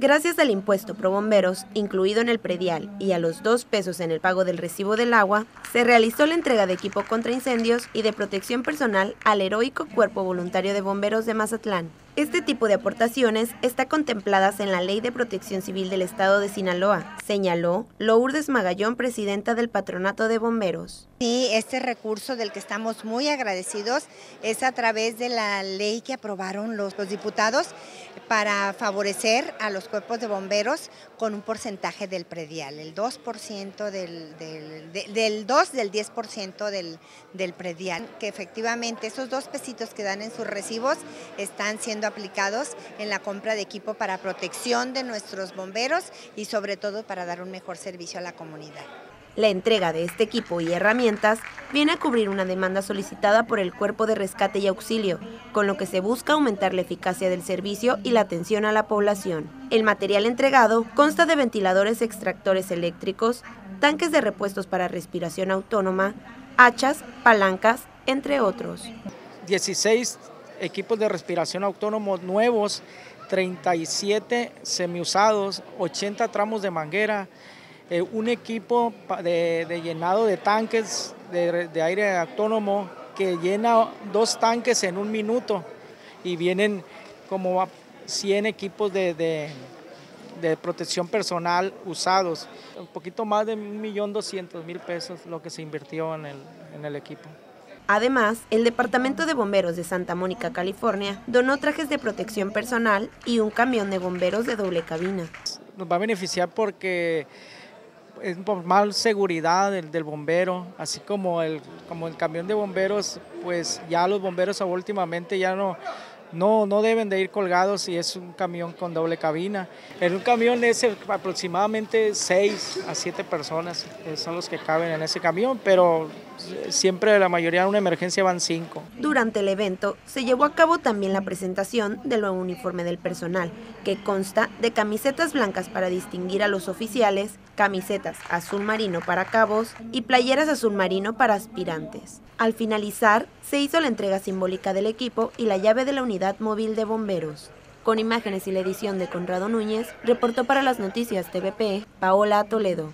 Gracias al impuesto pro bomberos, incluido en el predial, y a los dos pesos en el pago del recibo del agua, se realizó la entrega de equipo contra incendios y de protección personal al heroico Cuerpo Voluntario de Bomberos de Mazatlán. Este tipo de aportaciones está contempladas en la Ley de Protección Civil del Estado de Sinaloa, señaló Lourdes Magallón, presidenta del Patronato de Bomberos. Sí, este recurso del que estamos muy agradecidos es a través de la ley que aprobaron los, diputados para favorecer a los cuerpos de bomberos con un porcentaje del predial, el 2% del, del, 2 del 10% del, del predial, que efectivamente esos dos pesitos que dan en sus recibos están siendo aplicados en la compra de equipo para protección de nuestros bomberos y sobre todo para dar un mejor servicio a la comunidad. La entrega de este equipo y herramientas viene a cubrir una demanda solicitada por el Cuerpo de Rescate y Auxilio, con lo que se busca aumentar la eficacia del servicio y la atención a la población. El material entregado consta de ventiladores extractores eléctricos, tanques de repuestos para respiración autónoma, hachas, palancas, entre otros. 16 equipos de respiración autónomos nuevos, 37 semiusados, 80 tramos de manguera, eh, un equipo de, llenado de tanques de, aire autónomo que llena dos tanques en un minuto y vienen como 100 equipos de, protección personal usados. Un poquito más de 1.200.000 pesos lo que se invirtió en el equipo. Además, el Departamento de Bomberos de Santa Mónica, California, donó trajes de protección personal y un camión de bomberos de doble cabina. Nos va a beneficiar porque es por más seguridad del, del, bombero, así como el, como el camión de bomberos, pues ya los bomberos últimamente ya no, no, no deben de ir colgados si es un camión con doble cabina. En un camión es aproximadamente 6 a 7 personas son los que caben en ese camión, pero siempre la mayoría en una emergencia van 5. Durante el evento se llevó a cabo también la presentación del nuevo uniforme del personal, que consta de camisetas blancas para distinguir a los oficiales, camisetas azul marino para cabos y playeras azul marino para aspirantes. Al finalizar, se hizo la entrega simbólica del equipo y la llave de la unidad móvil de bomberos. Con imágenes y la edición de Conrado Núñez, reportó para las noticias TVP Paola Toledo.